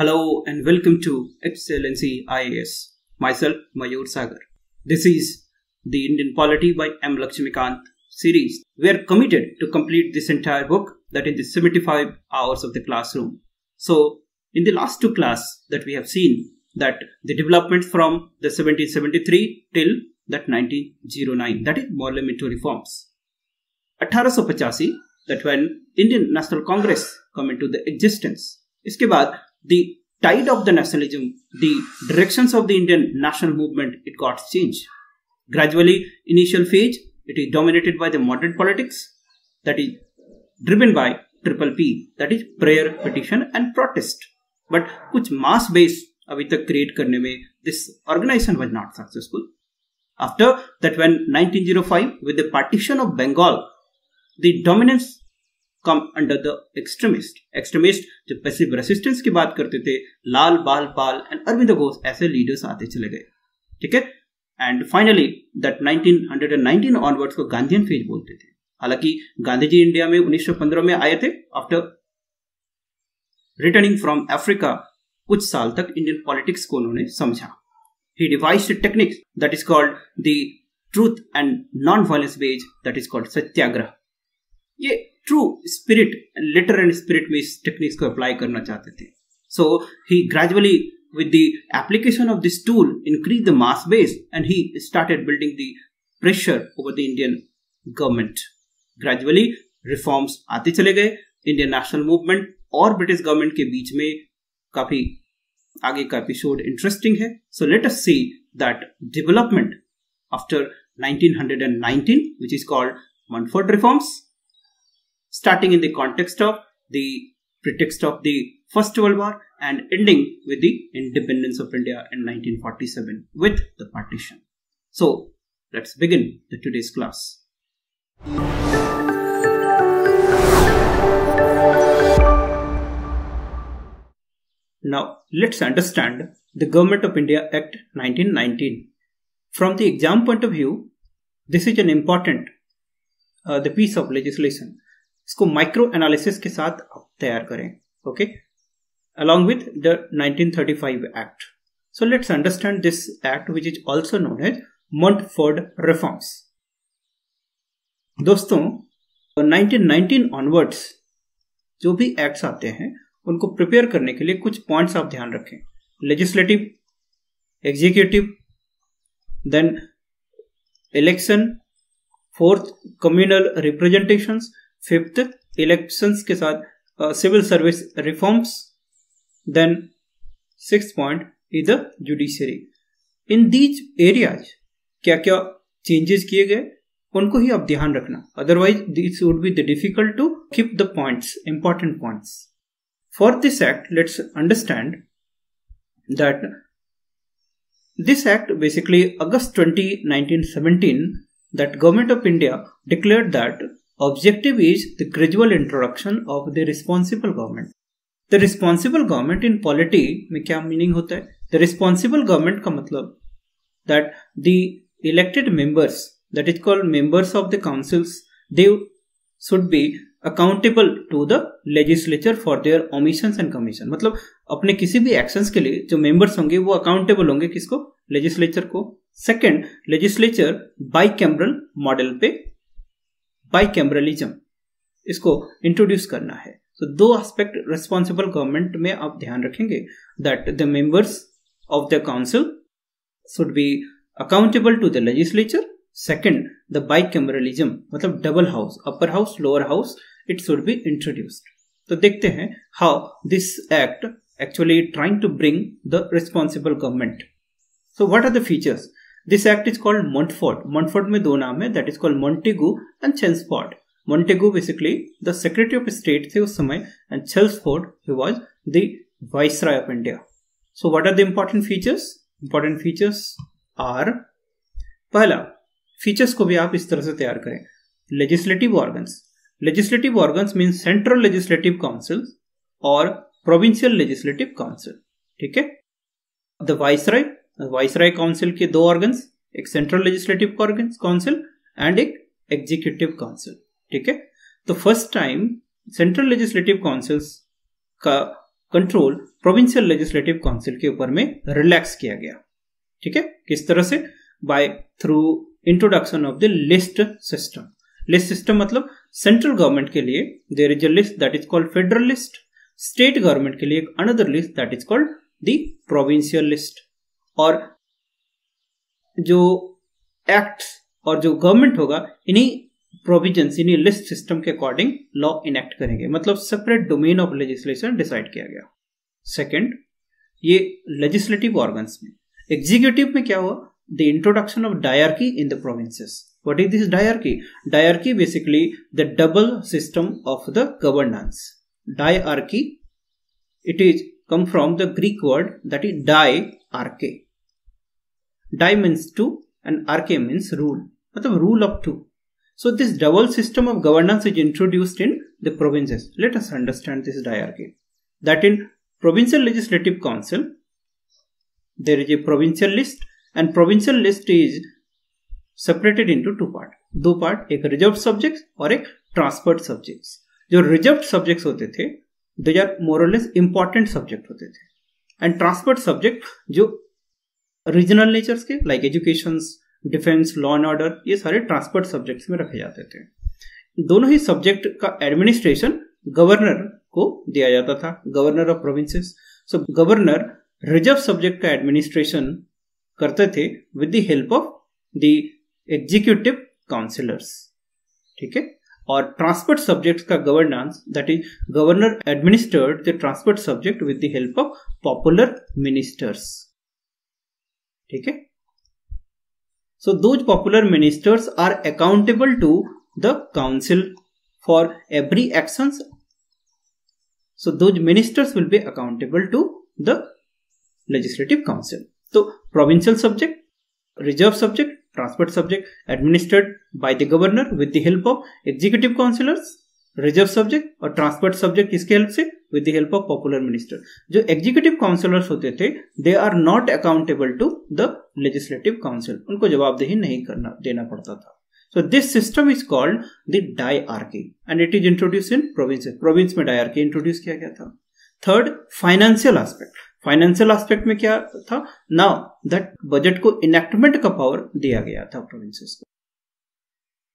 Hello and welcome to Excellency IAS. Myself, Mayur Sagar. This is the Indian Polity by M. Lakshmikant series. We are committed to complete this entire book that in the 75 hours of the classroom. So, in the last two class that we have seen that the development from the 1773 till that 1909 that is parliamentary reforms. 1885 that when Indian National Congress come into the existence. इसके बाद the tide of the nationalism, the directions of the Indian national movement, it got changed. Gradually, initial phase, it is dominated by the modern politics, that is driven by triple P, that is prayer, petition and protest. But कुछ mass base अभी तक create करने में this organization was not successful. After that, when 1905 with the partition of Bengal, the dominance come under the extremist extremist जो passive resistance की बात करते थे, लाल, बाल, पाल एंड अरविंद घोष ऐसे लीडर्स आते चले गए। ठीक है? एंड फाइनली दैट 1919 ऑनवर्ड्स को गांधीन फ़ेज़ बोलते थे। हालाँकि गांधी जी इंडिया में 1915 में आए थे आफ्टर रिटर्निंग फ्रॉम अफ्रीका कुछ साल तक इंडियन पॉलिटिक्स को उन्होंने समझा। He device techniques that is called the truth and non violence base that is called satyagraha. ये true spirit, letter and spirit में इस टेक्निक्स को अप्लाई करना चाहते थे। So he gradually with the application of this tool increase the mass base and he started building the pressure over the Indian government gradually reforms आते चले गए। Indian national movement और ब्रिटिश गवर्नमेंट के बीच में काफ़ी आगे का एपिसोड इंटरेस्टिंग है। So let us see that development after 1919 which is called Montford reforms starting in the context of the pretext of the First World War and ending with the independence of India in 1947 with the partition. So, let's begin the today's class. Now, let's understand the Government of India Act 1919. From the exam point of view, this is an important uh, the piece of legislation इसको micro analysis के साथ आप तैयार करें okay along with the 1935 act. So, let's understand this act, which is also known as Montfort reforms. दोस्तों 1919 onwards, जो भी acts आते हैं, उनको प्रिपेयर करने के लिए कुछ पॉइंट्स आप ध्यान रखें. Legislative executive then election fourth communal representations fifth elections के साथ civil service reforms then six point is the judiciary in these areas क्या क्या चेंजेस किए गए? उनको ही आप ध्यान रखना। Otherwise this would be the difficult to keep the points important points for this act let's understand that this act, basically august 20 1917 that government of india declared that Objective is the gradual introduction of the responsible government. The responsible government in polity में क्या meaning होता है The responsible government का मतलब that the elected members that is called members of the councils they should be accountable to the legislature for their omission and commission मतलब अपने किसी भी एक्शंस के लिए जो मेंबर्स होंगे वो अकाउंटेबल होंगे किसको लेजिस्लेचर को second legislature by cameral model पे बाइकैमरलिज्म इसको इंट्रोड्यूस करना है। तो दो एस्पेक्ट रिस्पॉन्सिबल गवर्नमेंट में आप ध्यान रखेंगे। That the members of the council should be accountable to the legislature second the bicameralism मतलब double house upper house lower house it should be introduced तो देखते हैं how this act actually trying to bring the responsible government so what are the features this act is called Montford Montford में दो नाम है that is called Montagu and Chelmsford Montagu basically the secretary of state थे उस समय and Chelmsford he was the viceroy of India so what are the important features important features are पहला features को भी आप इस तरह से तैयार करें legislative organs legislative organs mean central legislative council और प्रोविंशियल लेजिस्लेटिव काउंसिल ठीक है द वाइसराय वाइसराय काउंसिल के दो ऑर्गन्स एक सेंट्रल लेजिस्लेटिव काउंसिल एंड एक एग्जीक्यूटिव काउंसिल ठीक है? तो first time central legislative council का कंट्रोल प्रोविंशियल लेजिस्लेटिव काउंसिल के ऊपर में रिलैक्स किया गया, ठीक है? किस तरह से? By through introduction of the list system list system मतलब सेंट्रल गवर्नमेंट के लिए there is a list that is called federal list state government के लिए एक another list that is called the provincial list और जो एक्ट और जो गवर्नमेंट होगा, इन्हीं प्रोविज़न इन्हीं लिस्ट सिस्टम के अकॉर्डिंग लॉ इनेक्ट करेंगे। मतलब separate domain of legislation decide किया गया। सेकंड ये लेजिस्लेटिव ऑर्गन्स में। एग्जीक्यूटिव में क्या हुआ? The introduction of dyarchy in the provinces what is this diarchy? Diarchy basically the double system of the governance diarchy, it is, come from the greek word that die arche die means two and arche means rule matlab rule of two so this double system of governance is introduced in the provinces. Let us understand this diarchy. That in provincial legislative council, there is a provincial list and provincial list is separated into two part. दो part एक reserve subjects और एक transferred subjects जो reserve subjects होते थे they are more less important subject होते थे and transferred subject जो रीजनल नेचर्स के like education defence law and order ये सारे ट्रांसपोर्ट सब्जेक्ट्स में रखे जाते थे। दोनों ही सब्जेक्ट का एडमिनिस्ट्रेशन गवर्नर को दिया जाता था governor of provinces so governor reserve subject का एडमिनिस्ट्रेशन करते थे with the help of the executive councillors ठीक है? और ट्रांसपोर्ट सब्जेक्ट का governance that is governor administered the transport subject with the help of popular ministers ठीक है? So those popular ministers are accountable to the council for every action so those ministers will be accountable to the legislative council तो provincial subject reserve subject transport subject administrate by the governor with the help of executive councillors reserve subject और transport subject किसके help से? With the help of popular minister जो executive councillors होते थे they are not accountable to the legislative council उनको जवाबदेही नहीं करना, देना पड़ता था। So this system is called the diarchy and it is introduce in province province में डाई आर्की इंट्रोड्यूस किया गया था। Third financial aspect financial aspect में क्या था? नाउ दैट बजट को इनेक्टमेंट का पावर दिया गया था प्रोविंसेस को।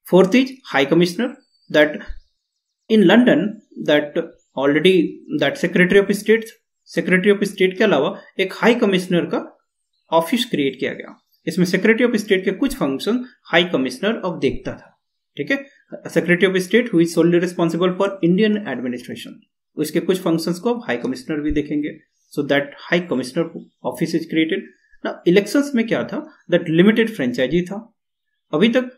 Fourth is high commissioner that in London that already that secretary of state secretary of state के अलावा एक हाई कमिश्नर का ऑफ़िस क्रिएट किया गया। इसमें सेक्रेटरी ऑफ़ स्टेट के कुछ फ़ंक्शन हाई कमिश्नर ऑफ़ देखता था। ठीक है? सेक्रेटरी ऑफ़ स्टेट हुई solely responsible for Indian administration उसके कुछ फ़ंक्शंस को हाई कमिश्नर भी देखेंगे। So that high commissioner office is created ना इलेक्शंस में क्या था? दैट लिमिटेड फ्रेंचाइजी था। अभी तक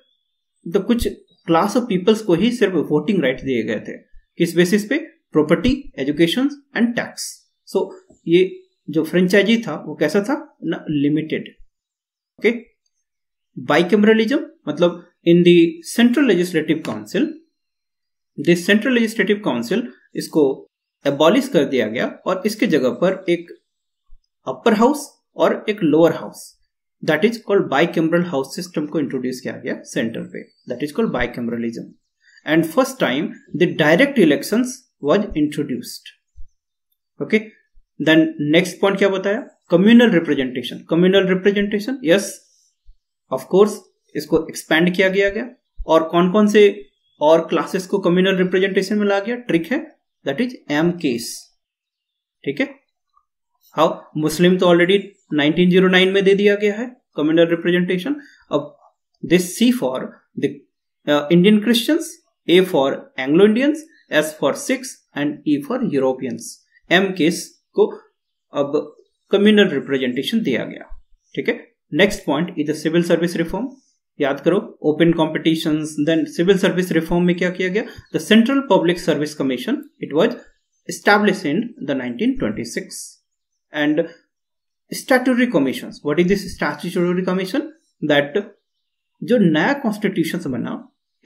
तो कुछ क्लास ऑफ़ पीपल्स को ही सिर्फ़ वोटिंग राइट दिए गए थे। किस बेसिस पे? Property education and tax so ये जो फ्रेंचाइजी था, वो कैसा था? ना लिमिटेड ओके बाइकेमरलिज्म मतलब in the central legislative council this central legislative council इसको एबॉलिश कर दिया गया और इसके जगह पर एक अपर हाउस और एक lower house that is called bicameral house system को इंट्रोड्यूस किया गया सेंटर पे। That is called bicameralism and first time the direct election was introduced okay then next point क्या बताया? Communal representation communal representation yes of course इसको expand किया गया गया। और कौन कौन से और क्लासेस को कम्युनल रिप्रेजेंटेशन में ला गया? ट्रिक है। दैट इज़ एम केस ठीक है? हाउ मुस्लिम तो ऑलरेडी 1909 में दे दिया गया है कम्युनल रिप्रेजेंटेशन अब this C for the Indian Christians A for Anglo Indians S for Sikhs and E for Europeans M case को अब कम्युनल रिप्रेजेंटेशन दिया गया। ठीक है? Next point is civil service reform याद करो open competition then civil service reform में क्या किया गया? The central public service commission it was established in the 1926 and statutory commission what is this statutory commission that जो नया constitution बना,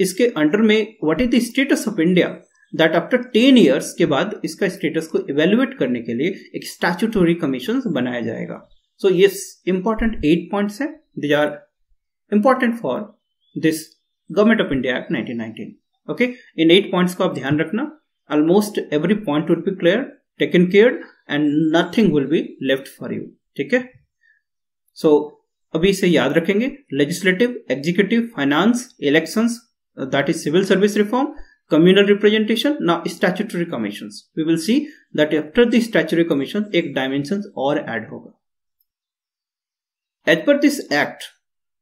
इसके अंडर में what is the status of India that after ten years के बाद इसका status को evaluate करने के लिए एक स्टैच्यूटरी कमीशन बनाया जाएगा। सो ये इंपॉर्टेंट एट पॉइंट्स है। These are important for this government of India act 1919 okay in eight points को आप ध्यान रखना। Almost every point would be clear taken care and nothing will be left for you ठीक है? सो अभी इसे याद रखेंगे legislative executive finance election that is civil service reform communal representation ना statutory commission we will see that after the statutory commission एक dimension और add होगा। As per this act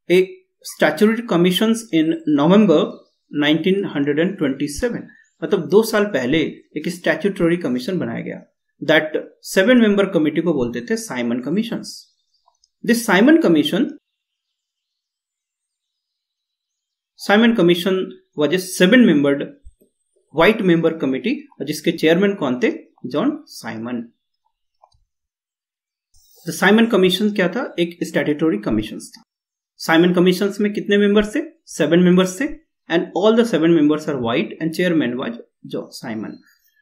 a statutory commission in November 1927 मतलब दो साल पहले एक statutory commission बनाया गया। दैट सेवन मेंबर कमिटी को बोलते थे Simon commission this Simon commission Simon commission was a seven membered white member committee जिसके चेयरमैन कौन थे? John Simon the Simon commission क्या था? एक स्टेटोरी कमीशन था. साइमन कमीशन में कितने मेंबर्स थे? सेवन मेंबर्स थे and all the seven members are white and chairman was John Simon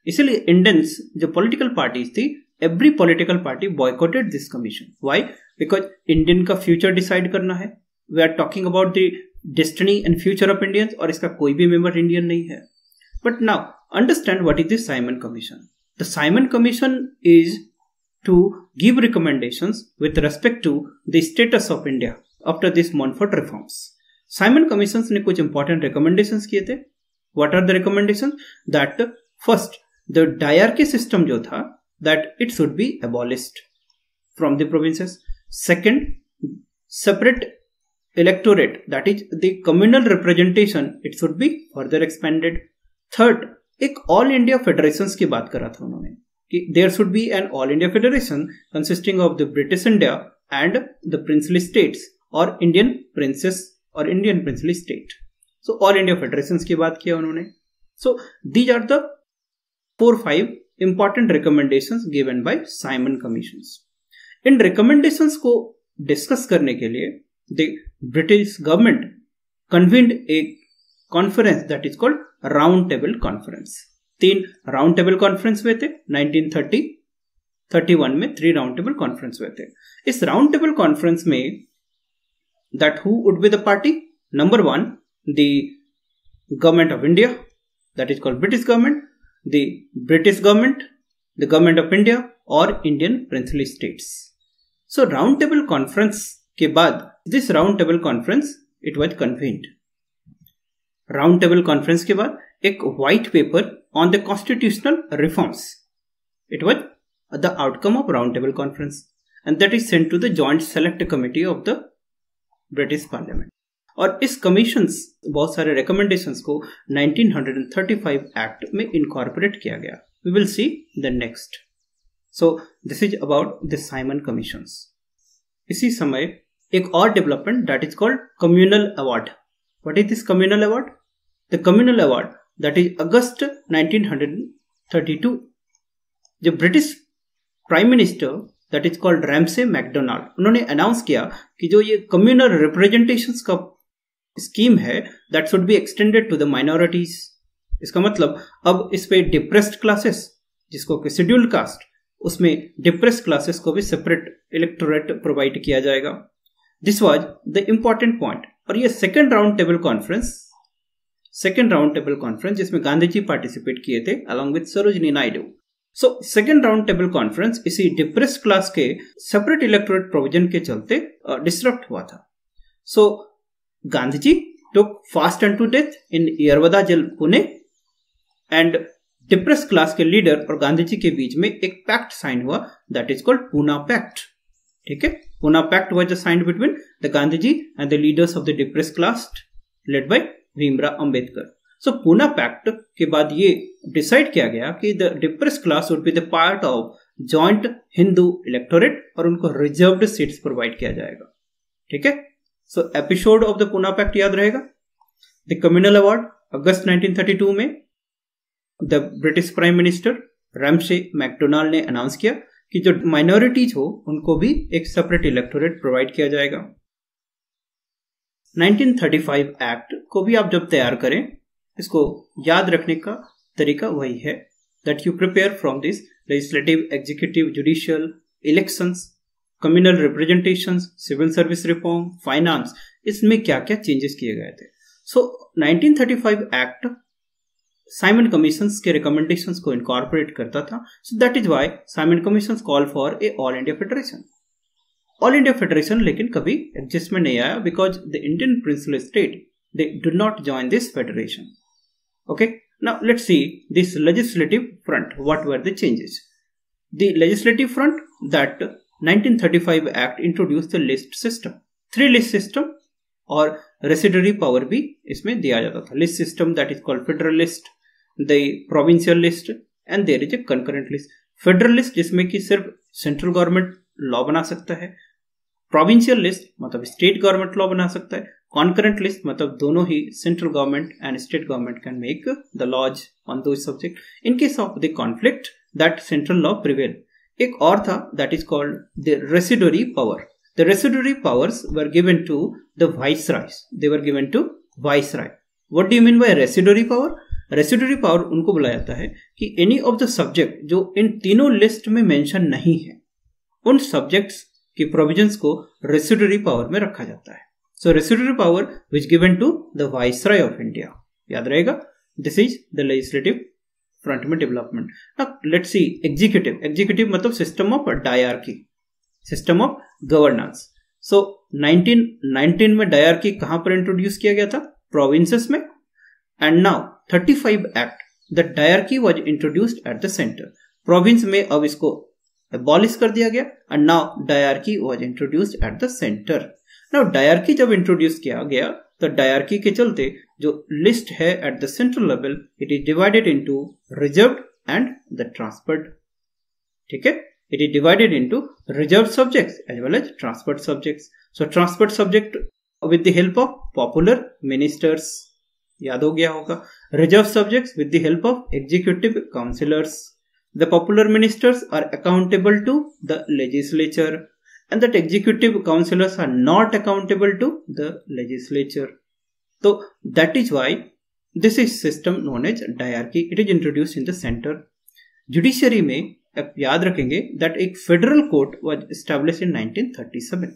इसीलिए इंडियंस जो पॉलिटिकल पार्टीज़ थी every political party boycotted this commission why because Indian का future decide करना है। We are talking about the destiny and future of Indians और इसका कोई भी मेंबर इंडियन नहीं है। But now understand what is the Simon commission the Simon commission is to give recommendation with respect to the status of India after this Montford reforms Simon commission ने कुछ important recommendation किए थे। What are the recommendation that first the dyarchy system जो था that it should be abolished from the provinces second separate electorate that is the communal representation it should be further expanded third एक all India federation की बात करा था उन्होंने, कि there should be an all India federation consisting of the British India and the princely state और Indian princes और Indian princely state so all India federation की बात किया उन्होंने. So these are the four five important recommendation given by Simon commission in recommendation को discuss करने के लिए the British government convened a conference that is called round table conference तीन round table conference हुए थे 1930 31 में थ्री राउंड टेबल कॉन्फ्रेंस हुए थे. इस राउंड टेबल कॉन्फ्रेंस में that who would be the party number one the government of India that is called British government the British government the government of India और Indian princely states so round table conference के बाद this round table conference it was convened round table conference के बाद एक white paper on the constitutional reforms it was the outcome of round table conference and that is sent to the joint select committee of the British parliament और इस commission बहुत सारे recommendations को 1935 act में incorporate किया गया। We will see the next so this is about the Simon commission इसी समय एक और development that is called communal award What is this communal award? The communal award that is August 1932 जो British prime minister that is called Ramsay MacDonald उन्होंने announce किया कि जो ये कम्युनल रिप्रेजेंटेशन का स्कीम है that should be extended to the minorities इसका मतलब अब इस पे डिप्रेस्ड क्लासेस जिसको शेड्यूल्ड कास्ट उसमें डिप्रेस्ड क्लासेस को भी सेपरेट इलेक्टोरेट प्रोवाइड किया जाएगा। This was the important point और ये second round table conference second round table conference जिसमें गांधी जी पार्टिसिपेट किए थे along with Sarojini Naidu so second round table conference इसी डिप्रेस क्लास के सेपरेट इलेक्टोरेट प्रोविज़न के चलते डिस्टर्ब हुआ था। So Gandhi took fast and to death in Yerwada jail Pune and depress class के लीडर और गांधी जी के बीच में एक पैक्ट साइन हुआ that is called Poona pact ठीक है? Poona pact was signed between the Gandhi ji and the leaders of the depress class led by Bhimrao Ambedkar so Poona pact के बाद ये डिसाइड किया गया कि the depress class would be the part of joint Hindu electorate और उनको reserve seats provide किया जाएगा। ठीक है? So episode of the Poona pact याद रहेगा द कम्युनल अवार्ड अगस्त 1932 में the British prime minister Ramsay MacDonald ने अनाउंस किया कि जो माइनॉरिटीज हो, उनको भी एक सेपरेट इलेक्टोरेट प्रोवाइड किया जाएगा। 1935 एक्ट को भी आप जब तैयार करें, इसको याद रखने का तरीका वही है that you prepare from this legislative executive judicial elections communal representation civil service reform finance इसमें क्या क्या चेंजेस किए गए थे? So so, 1935 act Simon commission के रिकमेंडेशन को इनकॉर्पोरेट करता था। So that is why Simon commission call for a all India federation all India federation लेकिन कभी एग्जिस्ट में नहीं आया because the Indian principal state they do not join this federation okay now let's see this legislative front. What were the changes? The legislative front that 1935 act introduced the list system. Three list system और residuary power भी इसमें दिया जाता था। List system that is called federal list the provincial list and there is a concurrent list federal list जिसमें कि सिर्फ़ central government law बना सकता है। प्रोविंशियल लिस्ट मतलब स्टेट गवर्नमेंट लॉ बना सकता है। कॉन्करेंट लिस्ट मतलब दोनों ही central government and state government can make the laws on two subject in case of the conflict that central law prevail एक और था that is called the residuary power the residuary powers were given to the viceroy they were given to viceroy what do mean by residuary power residuary power उनको बुलाया जाता है कि any of the subject जो इन तीनों list में mention नहीं है, उन सब्जेक्ट्स की प्रोविजंस को रेसिडरी पावर में रखा जाता है. So residuary power which given to the viceroy of India याद रहेगा? This is the legislative front में development let see executive executive मतलब system of dyarchy system of governance so 1919 में डायरकी कहाँ पर इंट्रोड्यूस किया गया था? प्रोविंसेस में. And now 35 act the diarchy was introduced at the centre province में अब इसको एबॉलिश कर दिया गया. And now diarchy was introduced at the centre now diarchy जब इंट्रोड्यूस किया गया तो डायरकी के चलते जो लिस्ट है at the central level it is divided into reserve and the transferred ठीक है? It is divided into reserve subjects as well as transferred subjects so transferred subject with the help of popular ministers याद हो गया होगा। Reserve subjects with the help of executive councillors the popular ministers are accountable to the legislature. And that executive councillors are not accountable to the legislature. So that is why this is system known as diarchy. It is introduced in the center. Judiciary में आप याद रखेंगे that एक federal court was establish in 1937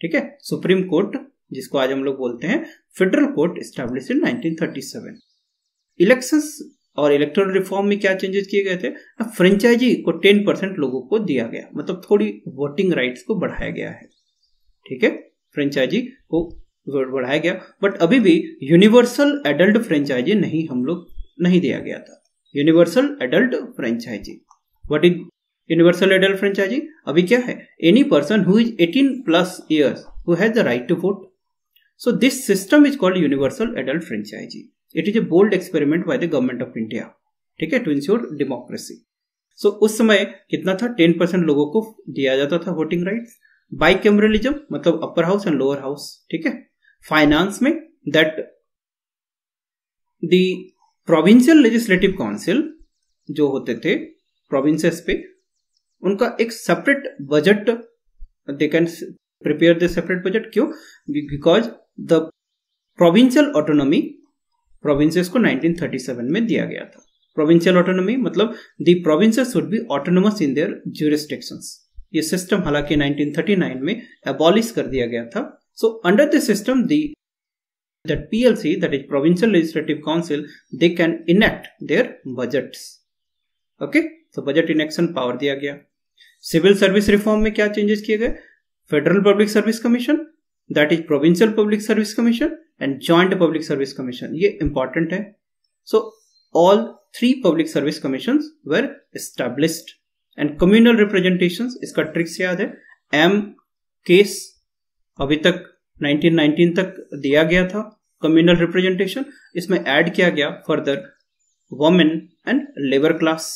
ठीक है supreme court जिसको आज हम लोग बोलते हैं federal court establish in 1937 elections और इलेक्ट्रल रिफॉर्म में क्या चेंजेस किए गए थे? फ्रेंचाइजी को टेन परसेंट लोगों को दिया गया। मतलब थोड़ी वोटिंग राइट्स को बढ़ाया गया है। ठीक है? फ्रेंचाइजी को बढ़ाया गया। बट अभी भी यूनिवर्सल एडल्ट फ्रेंचाइजी नहीं, हम लोग नहीं दिया गया था। Universal adult franchise what is universal adult franchise अभी क्या है? Any person who is 18 plus years who has the right to vote so this system is called universal adult franchise it is a bold experiment by the government of India ठीक है? To ensure democracy so उस समय कितना था? Ten percent लोगों को दिया जाता था वोटिंग राइट बाई कैमरलिज्म मतलब upper house and lower house ठीक है? फाइनेंस में that the provincial legislative council जो होते थे प्रोविंसेस पे, उनका एक separate budget they can prepare the separate budget क्यों? Because the provincial autonomy provinces को 1937 में दिया गया था। प्रोविंशियल ऑटोनॉमी मतलब the provinces would be autonomous in their jurisdictions ये सिस्टम हालाँकि 1939 में एबॉलिश कर दिया गया था। So under this system the that PLC, that is Provincial Legislative Council, they can enact their budgets. Okay, so budget inaction power दिया गया। Civil service reform में क्या चेंजेस किए गए? Federal public service commission that is provincial public service commission and joint public service commission ये important है. So all three public service commission were established and communal representation इसका tricks याद है. M case अभी तक 1919 तक दिया गया था. कम्युनल रिप्रेजेंटेशन इसमें ऐड किया गया further women and labour class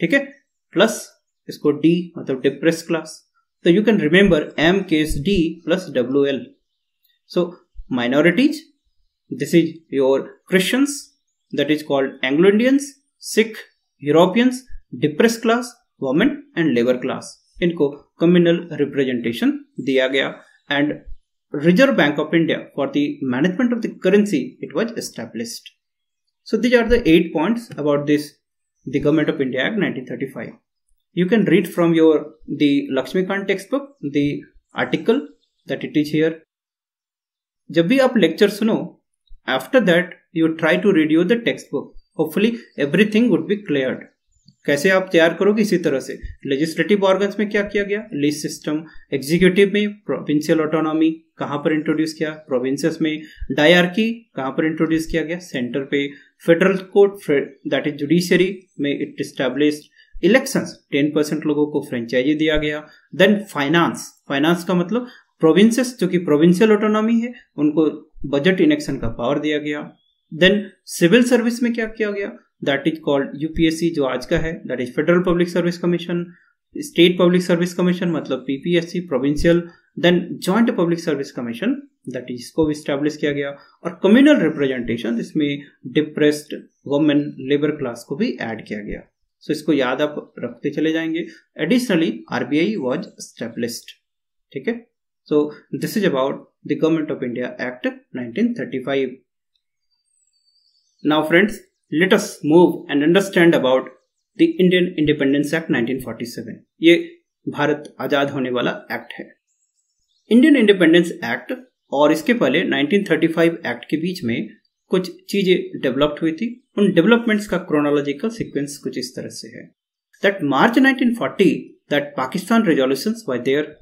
ठीक है? प्लस इसको डी मतलब डिप्रेस क्लास तो you can remember M case D plus W L so minorities. This is your Christians, that is called Anglo Indians, Sikh, Europeans, depressed class, women and labor class. इनको communal representation दिया गया and Reserve Bank of India for the management of the currency it was established so these are the eight points about this the government of india act 1935 you can read from your the lakshmikant textbook the article that it is here जब भी आप lecture सुनो after that you try to read you the text book hopefully everything would be cleared कैसे आप तैयार करोगे इसी तरह से? लेजिस्लेटिव ऑर्गन्स में क्या किया गया? लिस्ट सिस्टम एग्जीक्यूटिव में प्रोविंशियल ऑटोनॉमी कहाँ पर इंट्रोड्यूस किया? प्रोविंसेस में. डायरकी कहाँ पर इंट्रोड्यूस किया गया? सेंटर पे. Federal court that is judiciary में it established elections ten percent लोगों को फ्रेंचाइजी दिया गया. देन फाइनेंस फाइनेंस का मतलब प्रोविंसेस जो कि प्रोविंशियल ऑटोनॉमी है उनको बजट इनेक्शन का पावर दिया गया। देन सिविल सर्विस में क्या किया गया? दैट इज़ कॉल्ड यूपीएससी जो आज का है that is federal public service commission state public service commission मतलब PPSC provincial then joint public service commission that is इसको स्टैब्लिश किया गया। और कम्युनल रिप्रेजेंटेशन इसमें डिप्रेस्ड वुमेन लेबर क्लास को भी ऐड किया गया। सो so, इसको याद आप रखते चले जाएँगे। एडिशनली आरबीआई वॉज़ स्टेब्लिश्ड ठीक है? So this is about the government of India act 1935 now friends let us move and understand about the Indian independence act 1947 ये भारत आज़ाद होने वाला एक्ट है इंडियन इंडिपेंडेंस एक्ट और इसके पहले 1935 एक्ट के बीच में कुछ चीज़ें डेवलप्ड हुई थी उन डेवलपमेंट्स का क्रोनोलॉजिकल सीक्वेंस कुछ इस तरह से है that March 1940 that Pakistan resolution why there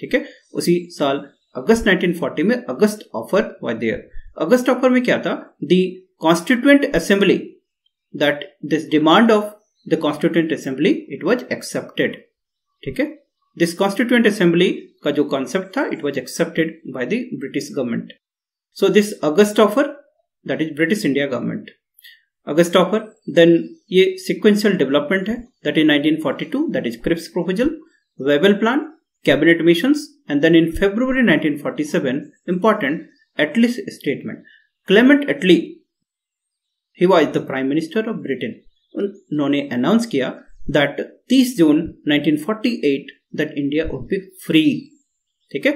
ठीक है? उसी साल अगस्त 1940 में August offer why there August offer में क्या था? The constituent assembly that this demand of the constituent assembly it was accepted ठीक है? दिस कॉन्स्टिट्यूंट असेंबली का जो कॉन्सेप्ट था it was accepted by the British government so this August offer that is British India government August offer then ये sequential development है that is 1942 that is Cripps proposal Wavell plan cabinet missions and then in February 1947 important Attlee's statement Clement Attlee he was the prime minister of Britain उन्होंने announce किया that 30 June 1948 that India would be free ठीक है?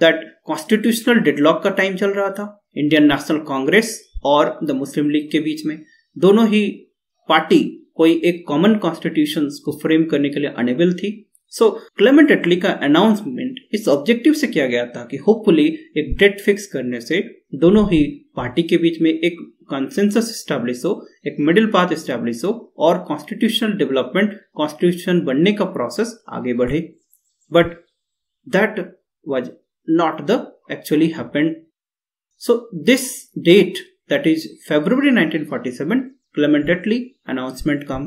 That constitutional deadlock का time चल रहा था. Indian national Congress और the Muslim league के बीच में. दोनों ही पार्टी कोई एक कॉमन कॉन्स्टिट्यूशन को फ्रेम करने के लिए अनेबल थी. सो क्लेमेंट एटली का अनाउंसमेंट इस ऑब्जेक्टिव से किया गया था कि होपफुली एक डेट फिक्स करने से दोनों ही पार्टी के बीच में एक कंसेंसस स्टैब्लिश हो एक मिडिल पाथ स्टैब्लिश हो और कॉन्स्टिट्यूशनल डेवलपमेंट कॉन्स्टिट्यूशन बनने का प्रोसेस आगे बढ़े but that was not the actually happened So this date, that is February 1947, Clement Attlee announcement come.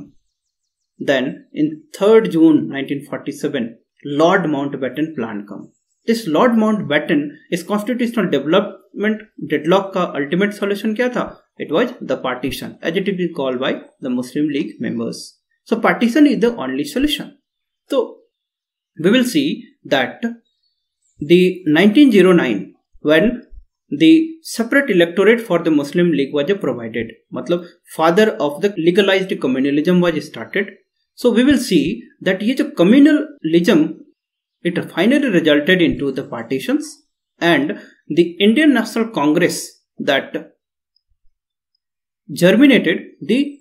Then in 3rd June 1947, Lord Mountbatten plan come. This Lord Mountbatten is constitutional development deadlock का ultimate solution क्या था? It was the partition, as it is called by the Muslim League members. So partition is the only solution. So we will see that the 1909 when the separate electorate for the Muslim League was provided. मतलब father of the legalized communalism was started. So we will see that ये जो communalism it finally resulted into the partitions and the Indian National Congress that germinated the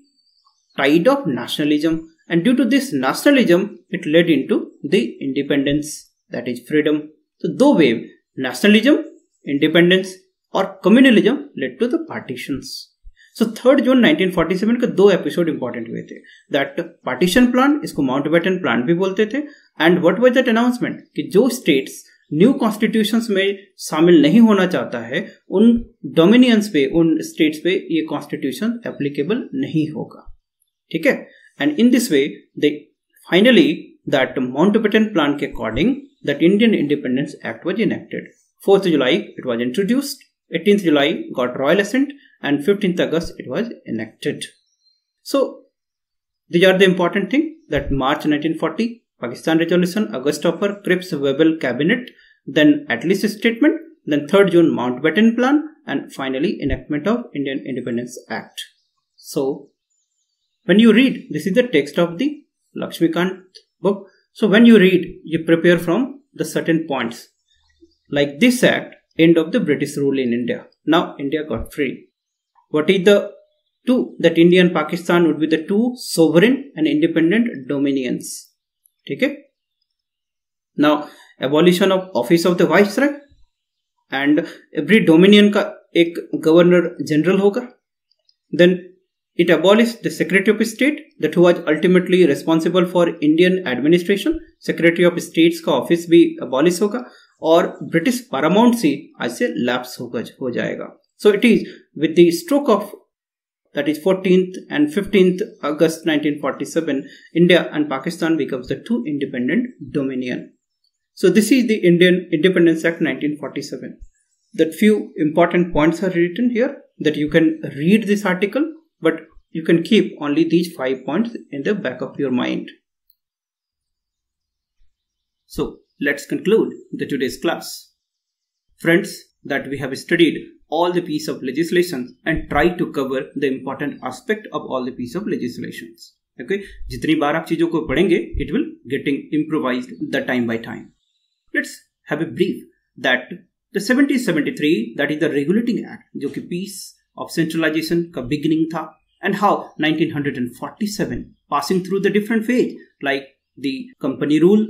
tide of nationalism. And due to this nationalism it led into the independence that is freedom. So though wave nationalism independence or communalism led to the partitions. So third June 1947 के दो episode important हुए थे। That partition plan इसको Mountbatten plan भी बोलते थे। And what was that announcement कि जो स्टेट्स न्यू कॉन्स्टिट्यूशन में शामिल नहीं होना चाहता है उन डोमिनियंस पे उन स्टेट्स पे ये कॉन्स्टिट्यूशन एप्लीकेबल नहीं होगा। ठीक है? And in this way they finally that Mountbatten plan के according that Indian independence act was enacted 4th July it was introduced, 18th July got royal assent and 15th August it was enacted. So these are the important thing that March 1940 Pakistan resolution, August offer, Cripps Webel cabinet, then Attlee's statement, then 3rd June Mountbatten plan and finally enactment of Indian Independence Act. So when you read, this is the text of the Lakshmikant book. So when you read, you prepare from the certain points like this act, end of the British rule in India. Now India got free. What is the two that India and Pakistan would be the two sovereign and independent dominions. Okay. Now abolition of office of the viceroy and every dominion का एक governor general होगा then It abolished the Secretary of State that was ultimately responsible for Indian administration. Secretary of States का office भी abolish होगा और British paramount से आज से लैप्स हो जाएगा So it is with the stroke of that is 14th and 15th August 1947, India and Pakistan becomes the two independent dominion. So this is the Indian Independence Act 1947. That few important points are written here that you can read this article, but you can keep only these five points in the back of your mind. So let's conclude the today's class. Friends, that we have studied all the piece of legislation and try to cover the important aspect of all the piece of legislations. Okay, जितनी बार आप चीज़ों को पढ़ेंगे it will getting improvised the time by time. Let's have a brief that the 1773 that is the regulating act जो कि peace of centralization का beginning था and how 1947 passing through the different phase like the company rule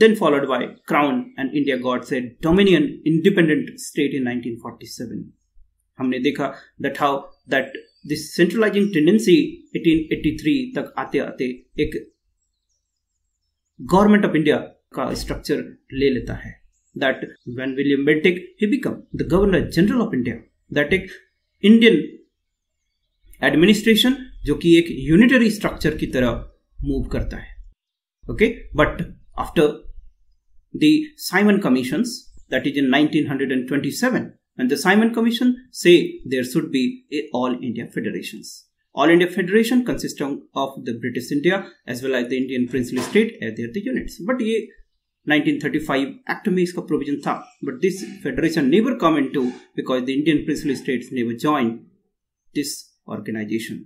then followed by crown and india got a dominion independent state in 1947 हमने देखा that how that this centralising tendency 1883 तक आते आते एक government of India का structure ले लेता है। That when William Bentinck he become the governor general of India that एक इंडियन एडमिनिस्ट्रेशन जो कि एक यूनिटरी स्ट्रक्चर की तरह मूव करता है। Okay but After the Simon commissions that is in 1927 and the Simon Commission say there should be a all India federations. All India Federation consisting of the British India as well as the Indian princely state as their the units. But ये 1935 Act में इसका provision था. But this federation never come into because the Indian princely states never joined this organization.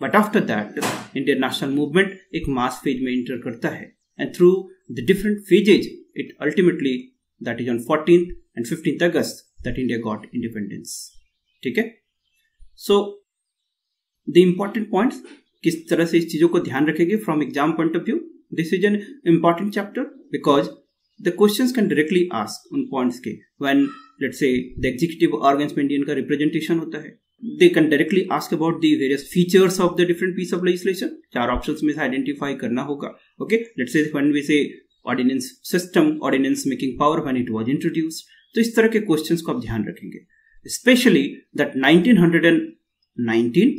But after that, Indian national movement एक mass phase में enter करता है. And through the different phases, it ultimately that is on 14th and 15th August that India got independence. ठीक है so the important points किस तरह से इस चीज़ों को ध्यान रखेंगे from exam point of view this is an important chapter because the question can directly ask उन पॉइंट्स के. When let's say the executive organs में इंडियन का रिप्रेजेंटेशन होता है. They can directly ask about the various features of the different piece of legislation. चार options में से identify करना होगा okay let's say when we say ordinance system ordinance making power when it was introduced तो इस तरह के questions को आप ध्यान रखेंगे। स्पेशली दैट 1919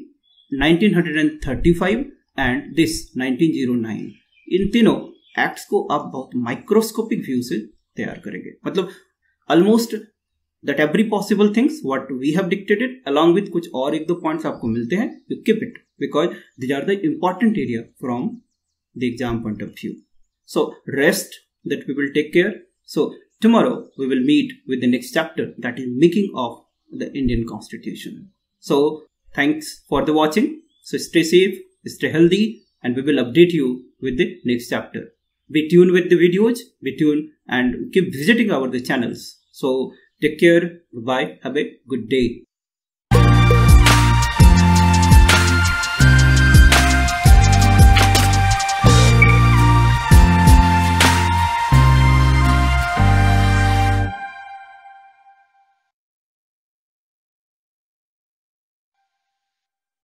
1935 एंड दिस 1909 इन तीनों एक्ट्स को आप बहुत माइक्रोस्कोपिक व्यू से तैयार करेंगे। मतलब almost That every possible things what we have dictated along with कुछ और एक दो पॉइंट्स आपको मिलते हैं you keep it because these are the important area from the exam point of view so rest that we will take care so Tomorrow we will meet with the next chapter that is making of the Indian Constitution. So thanks for the watching. So stay safe, stay healthy and we will update you with the next chapter. Be tuned with the videos, be tuned and keep visiting our the channels. So take care, bye, have a good day.